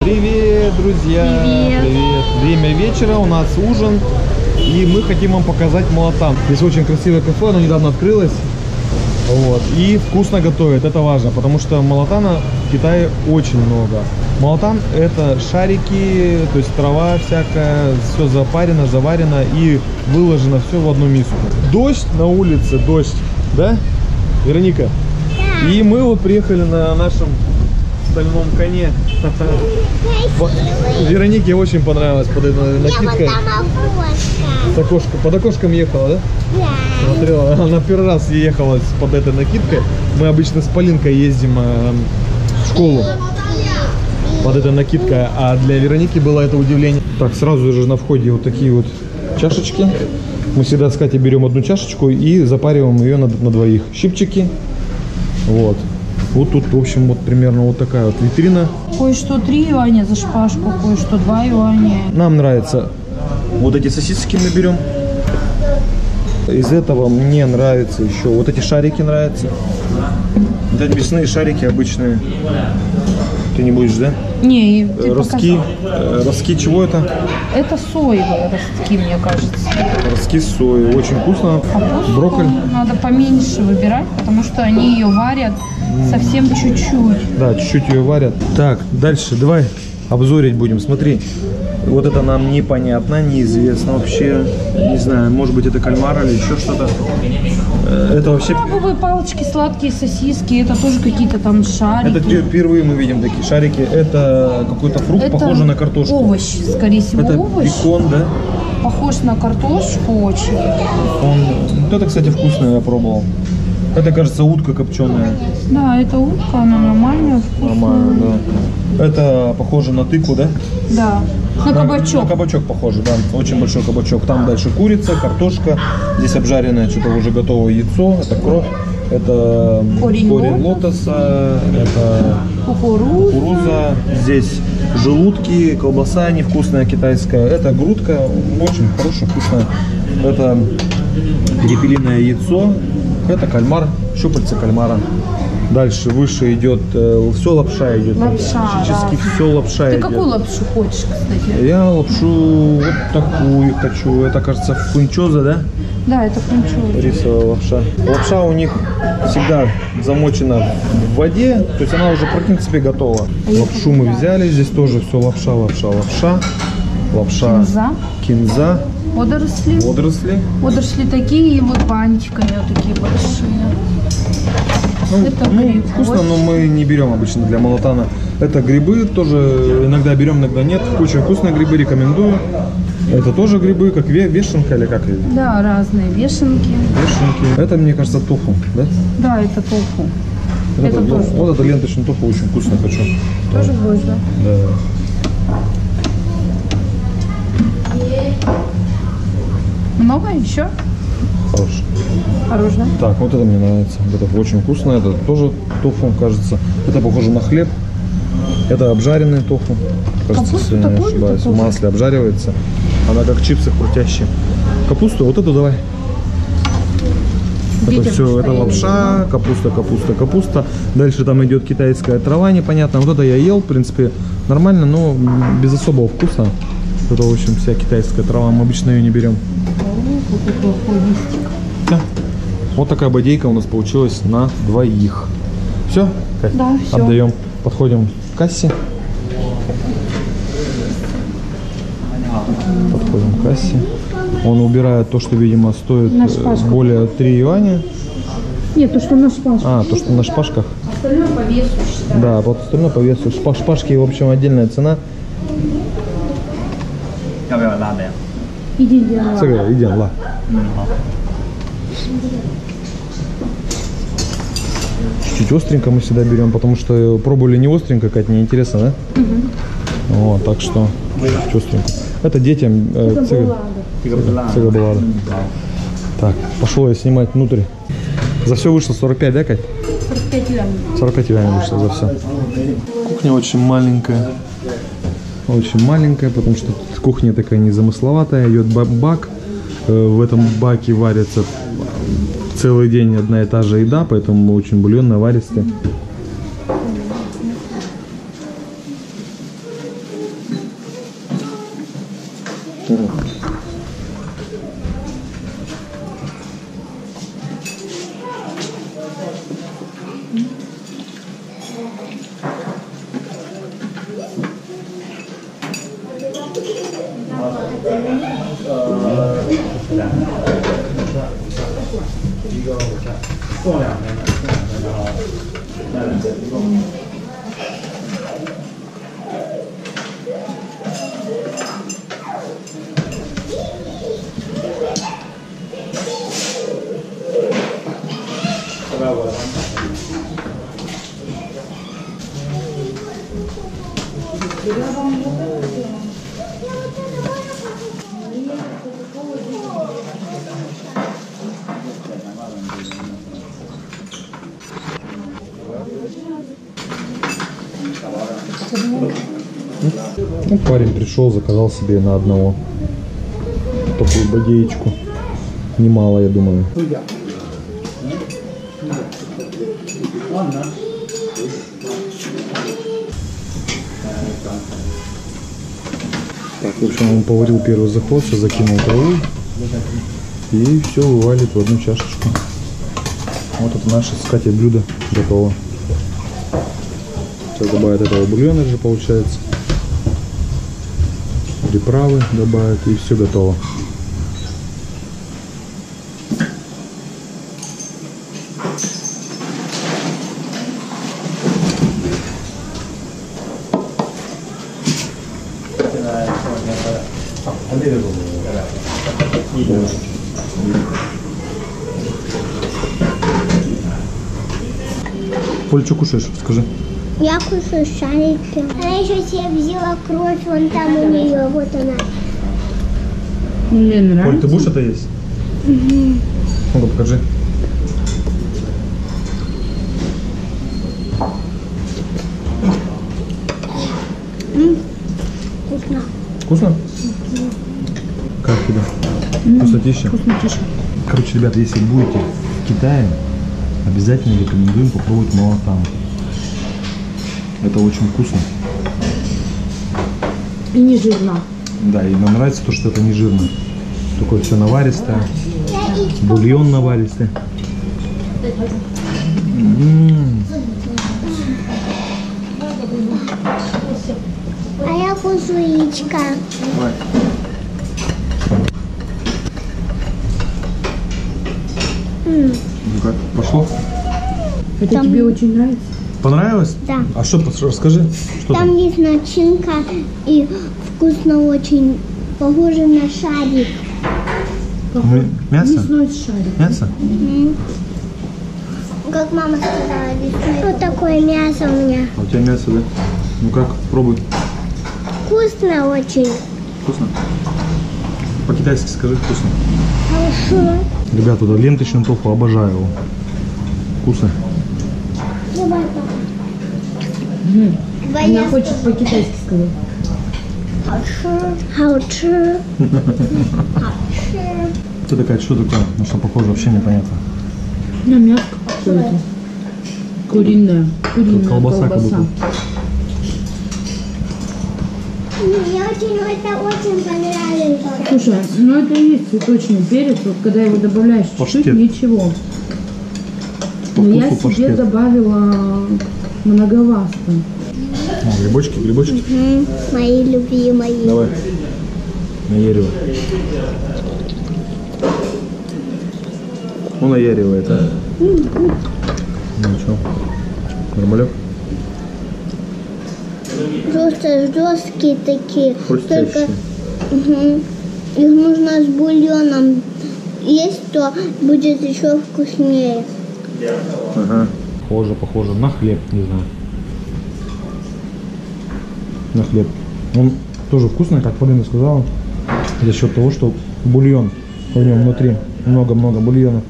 Привет, друзья! Привет. Время вечера, у нас ужин, и мы хотим вам показать молотан. Здесь очень красивое кафе, оно недавно открылось. Вот. И вкусно готовят, это важно, потому что молотана в Китае очень много. Молотан это шарики, то есть трава всякая, все запарено, заварено и выложено все в одну миску. Дождь на улице, дождь, да, Вероника? И мы вот приехали на нашем стальном коне. Веронике очень понравилось под этой накидкой. окошко. С окошка- под окошком ехала, да? Да. Смотрела, она первый раз ехала под этой накидкой. Мы обычно с Полинкой ездим э, в школу под этой накидкой, а для Вероники было это удивление. Так, сразу же на входе вот такие вот чашечки. Мы всегда с Катей берем одну чашечку и запариваем ее на, на двоих. Щипчики. Вот. Вот тут, в общем, вот примерно вот такая вот витрина. Кое-что 3 юаня за шпажку, кое-что 2 юаня. Нам нравится вот эти сосиски мы берем. Из этого мне нравится еще вот эти шарики нравятся. Это мясные шарики обычные. Ты не будешь, да? Не, и Э, ты Ростки. показал. э, Ростки чего это? Это соевые ростки, мне кажется. Ростки сои. Очень вкусно. Капусту Брокколи. надо поменьше выбирать, потому что они ее варят совсем чуть-чуть. Да, чуть-чуть ее варят. Так, дальше давай обзорить будем. Смотри. Вот это нам непонятно, неизвестно вообще. Не знаю, может быть это кальмар или еще что-то. Э, Это вообще Крабовые палочки, сладкие сосиски, это тоже какие-то там шарики. Это впервые мы видим такие шарики. Это какой-то фрукт, Это похожий на картошку. овощ, скорее всего, Это овощ. бекон, да? Похож на картошку очень. Он, вот это, кстати, вкусное я пробовал. Это, кажется, утка копченая. Да, это утка, она нормальная, вкусная. Нормально, да. Это похоже на тыкву, да? Да. На кабачок. На кабачок похоже, да. Очень большой кабачок. Там дальше курица, картошка. Здесь обжаренное что-то уже готовое яйцо. Это кровь. Это Корень лотоса. Это Кукуруза. кукуруза. Здесь желудки, колбаса невкусная китайская. Это грудка, очень хорошая, вкусная. Это перепелиное яйцо. Это кальмар, щупальца кальмара. Дальше выше идет, все лапша идет. Лапша, Практически да. все лапша Ты идет. какую лапшу хочешь, кстати? Я лапшу вот такую хочу. Это, кажется, фунчоза, да? Да, это фунчоза. Рисовая лапша. Лапша у них всегда замочена в воде, то есть она уже, в принципе, готова. Лапшу мы взяли, здесь тоже все лапша, лапша, лапша. Лапша. Кинза. Кинза. Водоросли. Водоросли. Водоросли такие, и вот бантиками вот такие большие. Ну, Это ну, гриб. вкусно, но мы не берем обычно для молотана. Это грибы, тоже иногда берем, иногда нет. Очень вкусные грибы, рекомендую. Это тоже грибы, как ве- вешенка или как? Да, разные вешенки. Вешенки. Это, мне кажется, тофу, да? Да, это тофу. Это вот, тоже вот это ленточный тофу очень вкусно хочу. Тоже будешь, да? Да. Много еще? Хороший. Хорош, да? Так, вот это мне нравится. Это очень вкусно. Это тоже тофу, кажется. Это похоже на хлеб. Это обжаренный тофу. Кажется, Капусту если я не ошибаюсь. В масле обжаривается. Она как чипсы крутящие. Капусту, вот эту давай. Это все, это лапша, капуста, капуста, капуста. Дальше там идет китайская трава непонятно. Вот это я ел, в принципе, нормально, но без особого вкуса. Это, в общем, вся китайская трава, мы обычно ее не берем. Листик. Да. Вот такая бодейка у нас получилась на двоих. Все? Кать? Да, всё. Отдаем. Подходим к кассе. Подходим к кассе. Он убирает то, что, видимо, стоит э, шпажках. более 3 юаня. Нет, то, что на шпажку. А, то, что на шпажках. Остальное по весу считаю. Да, вот остальное по весу. Шпа- шпажки, в общем, отдельная цена. Иди, делай. 这个一点辣。Чуть-чуть остренько мы всегда берем, потому что пробовали не остренько, Кать, неинтересно, да? Вот, так что чуть остренько. Это детям э, цыга- цыга баллада. Так, пошел я снимать внутрь. За все вышло 45, да, Кать? 45 юаней. 45 юаней вышло за все. Кухня очень маленькая. Очень маленькая, потому что кухня такая незамысловатая. Идет ба- бак. Э, В этом баке варятся целый день одна и та же еда, поэтому очень бульонная, 呃，就是两个，一个一，五项，一两个，一两个，然后那两个一共。嗯。嗯。Ну, парень пришел, заказал себе на одного такую бодеечку. Немало, я думаю. Так, в общем, он поварил первый заход, все закинул траву и все вывалит в одну чашечку. Вот это наше с блюдо готово. Сейчас добавят этого бульона же получается. Приправы добавят и все готово. Поль, что кушаешь? Скажи. Я кушаю шарики. Она еще себе взяла кровь, вон там у нее, вот она. Мне нравится. ты будешь это есть? Ну-ка, покажи. Вкусно. Вкусно? Как тебе? Вкуснотища? Вкуснотища. Короче, ребята, если будете в Китае, обязательно рекомендуем попробовать молотан. Это очень вкусно. И не жирно. Да, и нам нравится то, что это не жирно. Такое все наваристое. Бульон наваристый. М, А я кушаю яичко. М, Ну как, пошло? Это Там- тебе очень нравится? Понравилось? Да. А что, расскажи, что Там там? есть начинка и вкусно очень. Похоже на шарик. М- Мясо? Мясной шарик. Мясо? М. Как мама сказала, лесной. Вот такое мясо у меня. А у тебя мясо, да? Ну как, пробуй. Вкусно очень. Вкусно? По-китайски скажи вкусно. Хорошо. Ребята, да, ленточный тофу, обожаю его. Вкусно. Она хочет по-китайски сказать. Хорошо. Хорошо. Хорошо. Ты такая, что такое? На что похоже, вообще непонятно. На мяско какое-то. Куриная. Куриная колбаса колбаса. Мне очень это очень понравилось. Слушай, ну это и есть цветочный перец, вот когда его добавляешь чуть-чуть, ничего. По Но я себе паштет. добавила многовасто. О, грибочки, грибочки. Мгм. Мои любимые. Давай. Наяривай. Ну, наяривает, а? Ну, что? Нормалек? Просто жесткие такие. Хрустящие. Только мгм. их нужно с бульоном есть, то будет еще вкуснее. Ага. Похоже, похоже на хлеб, не знаю. На хлеб. Он тоже вкусный, как Полина сказала, за счет того, что бульон в нем внутри. Много-много бульона.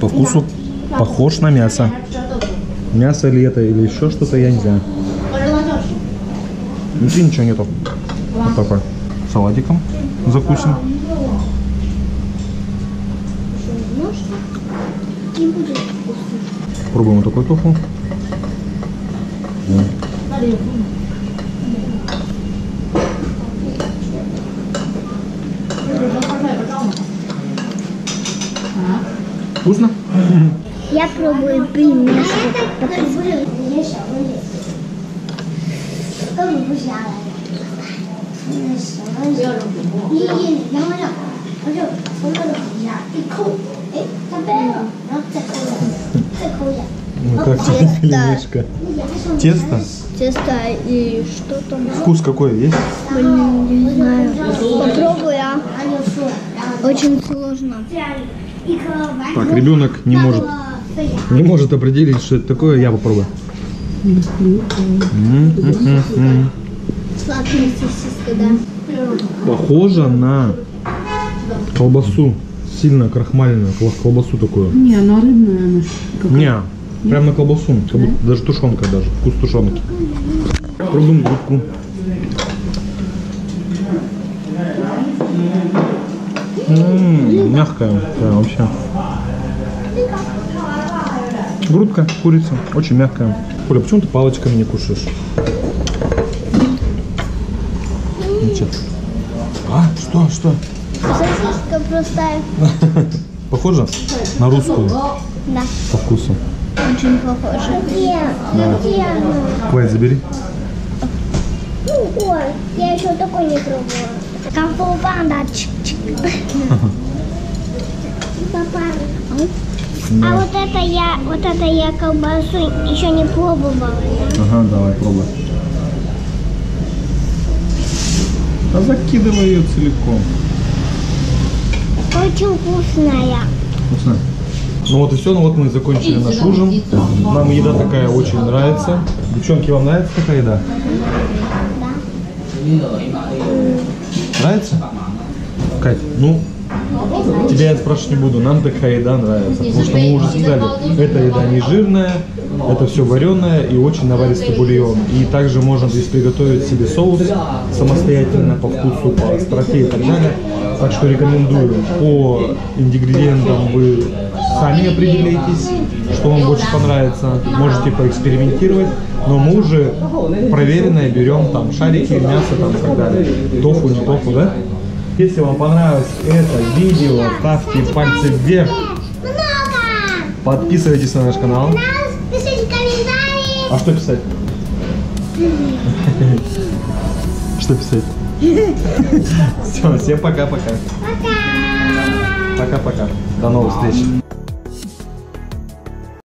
По вкусу похож на мясо. Мясо или это, или еще что-то, я не знаю. Внутри ничего нету. Вот такой. Салатиком закусим. Пробуем вот такой тофу. Вкусно? Я пробую пельмешки. 根本不下来。那什么？不要扔不要。一一两两，我就从那个底下一抠，哎，它掰了，然后再抠一下，再抠一下。 Ну, как Тесто. пельмешка. Тесто? Тесто и что там? Вкус какой есть? Блин, не знаю. Попробуй, а. 然后就说，然后 Очень сложно. 这样一颗完 Так, ребенок не может, 飞呀。 не может определить, что это такое. Я попробую. М, м, м, м. Сладкие сосиски, да? Похоже на колбасу. Сильно крахмальную кол- колбасу такую. Не, она рыбная, она Не, прям на колбасу. Как будто даже тушенка даже. Вкус тушенки. Пробуем грудку. М, Мягкая, прям вообще. Грудка, курица, очень мягкая. Коля, почему ты палочками не кушаешь? Ничего. А, что, что? Сосиска простая. Похоже на русскую Да, по вкусу. очень похоже. Где? Где она? Хватит, забери. Ой, я еще такой не пробовала. Конфу панда. Чик-чик. Папа. А вот это я, вот это я колбасу еще не пробовала. Ага, давай, пробуй. А закидывай ее целиком. Очень вкусная. Вкусно. Ну вот и все, ну вот мы закончили наш ужин. Нам еда такая очень нравится. Девчонки, вам нравится такая еда? Нравится? Кать, ну, тебя я спрашивать не буду, нам такая еда нравится. Потому что мы уже сказали, эта еда не жирная, это все вареное и очень наваристый бульон. И также можно здесь приготовить себе соус самостоятельно по вкусу, по остроте и так далее. Так что рекомендую. По ингредиентам вы сами определяйтесь, что вам больше понравится. Можете поэкспериментировать. Но мы уже проверенное берем там шарики, мясо там и так далее. Тофу, не тофу, да? Если вам понравилось это видео, ставьте пальцы вверх. Подписывайтесь на наш канал. Пишите комментарии. А что писать? Что писать? Все, всем пока-пока. Пока! Пока-пока. До новых встреч.